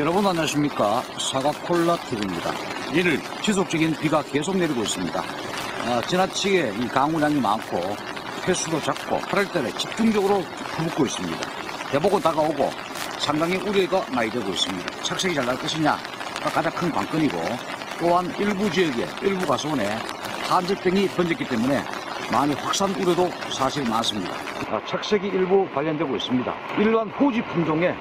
여러분 안녕하십니까? 사과콜라 TV입니다. 이를 지속적인 비가 계속 내리고 있습니다. 아, 지나치게 이 강우량이 많고 횟수도 작고 8월달에 집중적으로 붓고 있습니다. 대복은 다가오고 상당히 우려가 많이 되고 있습니다. 착색이 잘 날 것이냐가 가장 큰 관건이고 또한 일부 지역에 일부 가수원에 한절병이 번졌기 때문에 많이 확산 우려도 사실 많습니다. 아, 착색이 일부 발견되고 있습니다. 일반 호지 품종에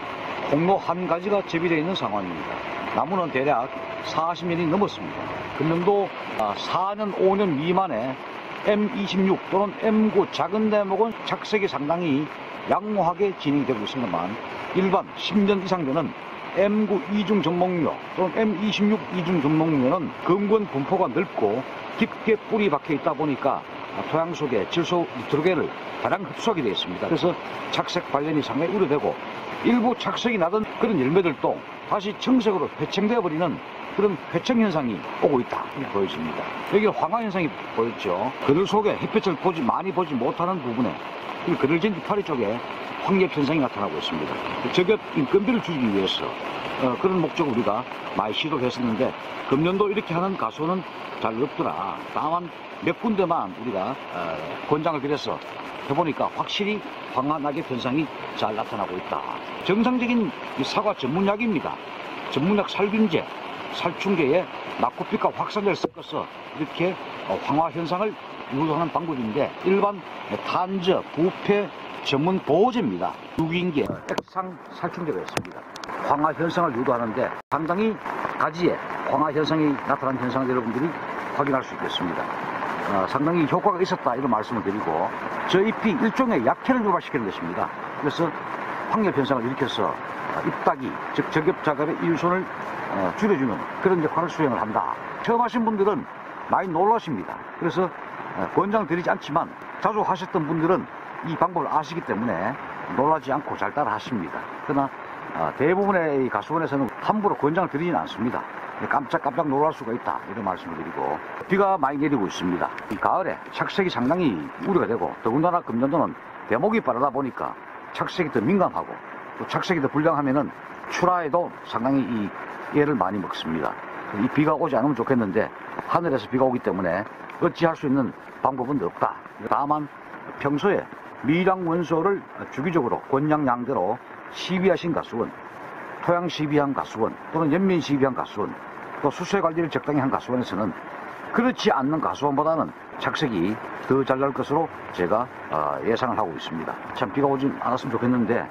공로 한 가지가 재배되어 있는 상황입니다. 나무는 대략 40년이 넘었습니다. 금년도 4년, 5년 미만의 M26 또는 M9 작은 대목은 착색이 상당히 양호하게 진행되고 있습니다만 일반 10년 이상 되는 M9 이중 전목류 또는 M26 이중 전목류는 근권 분포가 넓고 깊게 뿌리 박혀 있다 보니까 토양 속에 질소 니트로겐을 다량 흡수하게 되어 있습니다. 그래서 착색 발견이 상당히 우려되고 일부 착색이 나던 그런 열매들도 다시 청색으로 회청되어 버리는 그런 회청 현상이 오고 있다 보여집니다. 여기 황화 현상이 보였죠. 그들 속에 햇볕을 보지 많이 보지 못하는 부분에 이 그늘진 이파리 쪽에 황엽 현상이 나타나고 있습니다. 저격 인건비를 줄이기 위해서 어, 그런 목적으로 우리가 많이 시도했었는데 금년도 이렇게 하는 가수는 잘 없더라. 다만 몇 군데만 우리가 어, 권장을 드려서 해보니까 확실히 낙엽 현상이 잘 나타나고 있다. 정상적인 이 사과 전문약입니다. 전문약 살균제, 살충제에 낙코피가 확산제를 섞어서 이렇게 어, 황화 현상을 유도하는 방법인데 일반 탄저, 부패 전문 보호제입니다. 유기인계 액상 살충제가 있습니다. 황화 현상을 유도하는데 상당히 가지에 황화 현상이 나타나는 현상을 여러분들이 확인할 수 있겠습니다. 어, 상당히 효과가 있었다 이런 말씀을 드리고 저 잎이 일종의 약해를 유발시키는 것입니다. 그래서 황열 현상을 일으켜서 잎따기 즉 저겹작업의 이유손을 어, 줄여주는 그런 역할을 수행을 한다. 처음 하신 분들은 많이 놀라십니다. 그래서 어, 권장 드리지 않지만 자주 하셨던 분들은 이 방법을 아시기 때문에 놀라지 않고 잘 따라 하십니다. 그러나 어, 대부분의 이 가수원에서는 함부로 권장을 드리지는 않습니다. 깜짝깜짝 놀랄 수가 있다 이런 말씀을 드리고 비가 많이 내리고 있습니다. 이 가을에 착색이 상당히 우려가 되고 더군다나 금년도는 대목이 빠르다 보니까 착색이 더 민감하고 또 착색이 더 불량하면은 출하에도 상당히 이 애를 많이 먹습니다. 이 비가 오지 않으면 좋겠는데 하늘에서 비가 오기 때문에 어찌할 수 있는 방법은 없다. 다만 평소에 미량 원소를 주기적으로 권양량대로 시비하신 가수원, 토양 시비한 가수원 또는 연민 시비한 가수원 또 수세 관리를 적당히 한 가수원에서는 그렇지 않는 가수원보다는 착색이 더 잘 날 것으로 제가 어, 예상을 하고 있습니다. 참 비가 오지 않았으면 좋겠는데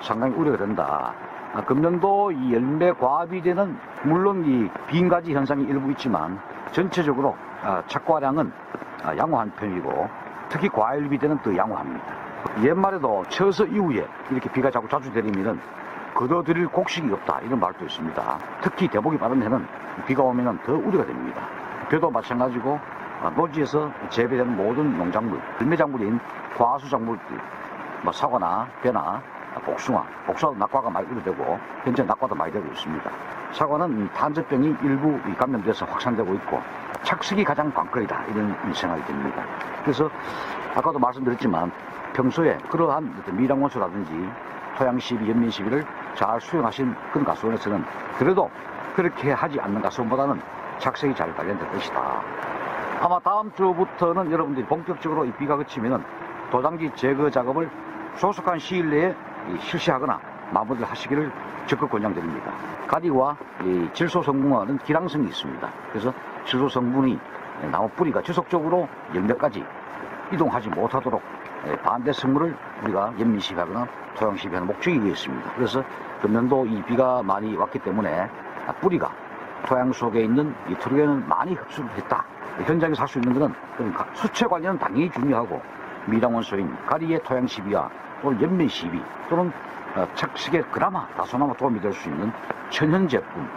상당히 우려가 된다. 아, 금년도 이 열매 과합이 되는 물론 이 빈가지 현상이 일부 있지만 전체적으로 아, 착과량은 아, 양호한 편이고 특히 과일비 되는 더 양호합니다. 옛말에도 처서 이후에 이렇게 비가 자꾸 자주 내리면은 걷어들일 곡식이 없다 이런 말도 있습니다. 특히 대복이 빠른 해는 비가 오면 더 우려가 됩니다. 벼도 마찬가지고 아, 노지에서 재배되는 모든 농작물, 열매작물인 과수작물들, 뭐 사과나 배나 복숭아, 복숭아도 낙과가 많이 우려되고 현재 낙과도 많이 되고 있습니다. 사과는 탄저병이 일부 감염돼서 확산되고 있고 착색이 가장 관건이다 이런 생각이 듭니다. 그래서 아까도 말씀드렸지만 평소에 그러한 미량원소라든지 토양 시비, 연민 시비를 잘 수행하신 그런 가수원에서는 그래도 그렇게 하지 않는 가수원보다는 착색이 잘 발견될 것이다. 아마 다음 주부터는 여러분들이 본격적으로 이 비가 그치면은 도장지 제거 작업을 조속한 시일 내에 실시하거나 마무리를 하시기를 적극 권장드립니다. 가디와 질소 성분과는 기량성이 있습니다. 그래서 질소 성분이 나무 뿌리가 지속적으로 열매까지 이동하지 못하도록 반대 성물을 우리가 연민시비하거나 토양시비하는 목적이 있습니다. 그래서 금년도 이 비가 많이 왔기 때문에 뿌리가 토양 속에 있는 이 트루겐을 많이 흡수를 했다. 현장에서 할 수 있는 것은 수채 관리는 당연히 중요하고 미량원소인 가리의 토양 시비와 또는 연민시비 또는 착식에 그나마 다소나마 도움이 될 수 있는 천연 제품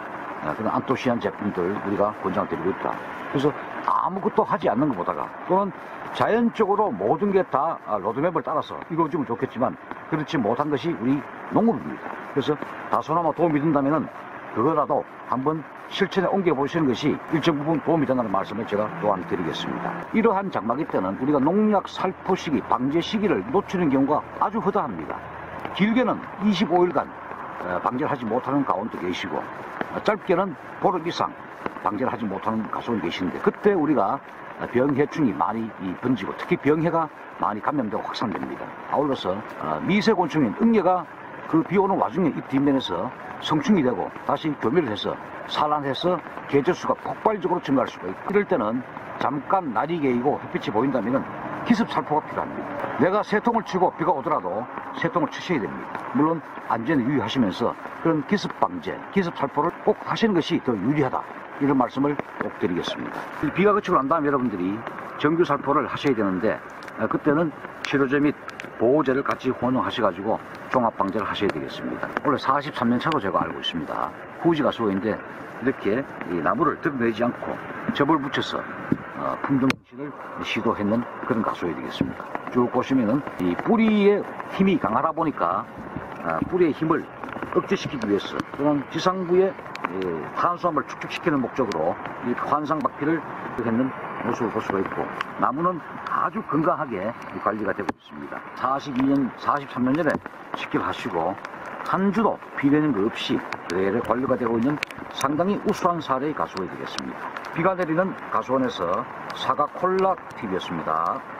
그런 안토시안 제품들 우리가 권장드리고 있다. 그래서 아무것도 하지 않는 것보다가 또는 자연적으로 모든 게 다 로드맵을 따라서 이루어지면 좋겠지만 그렇지 못한 것이 우리 농업입니다. 그래서 다소나마 도움이 된다면은 그거라도 한번 실천에 옮겨보시는 것이 일정 부분 도움이 된다는 말씀을 제가 또한 드리겠습니다. 이러한 장마기 때는 우리가 농약 살포 시기, 방제 시기를 놓치는 경우가 아주 허다합니다. 길게는 25일간 어, 방제를 하지 못하는 가원도 계시고 어, 짧게는 보름 이상 방제를 하지 못하는 가수는 계시는데 그때 우리가 병해충이 많이 이 번지고 특히 병해가 많이 감염되고 확산됩니다. 아울러서 어, 미세곤충인 응애가 그 비 오는 와중에 이 뒷면에서 성충이 되고 다시 교미를 해서 산란해서 개체수가 폭발적으로 증가할 수가 있고 이럴 때는 잠깐 날이 개이고 햇빛이 보인다면 기습 살포가 필요합니다. 내가 새통을 치고 비가 오더라도 새통을 치셔야 됩니다. 물론 안전에 유의하시면서 그런 기습 방제, 기습 살포를 꼭 하시는 것이 더 유리하다. 이런 말씀을 꼭 드리겠습니다. 이 비가 그치고 난 다음에 여러분들이 정규 살포를 하셔야 되는데 어, 그때는 치료제 및 보호제를 같이 혼용하셔가지고 종합 방제를 하셔야 되겠습니다. 원래 43년 차로 제가 알고 있습니다. 후지가 소인데 이렇게 이 나무를 들내지 않고 접을 붙여서 어, 품종신을 시도했는 그런 가수여야 되겠습니다. 쭉 보시면은 이 뿌리의 힘이 강하다 보니까 아, 뿌리의 힘을 억제시키기 위해서 또는 지상부의 예, 탄수화물 축적시키는 목적으로 이렇게 환상박피를 했는 모습을 볼 수가 있고 나무는 아주 건강하게 관리가 되고 있습니다. 42년, 43년 전에 직결하시고 한 주도 비내는 것 없이 그대로 관리가 되고 있는 상당히 우수한 사례의 가수가 되겠습니다. 비가 내리는 가수원에서 사과 콜라 TV였습니다.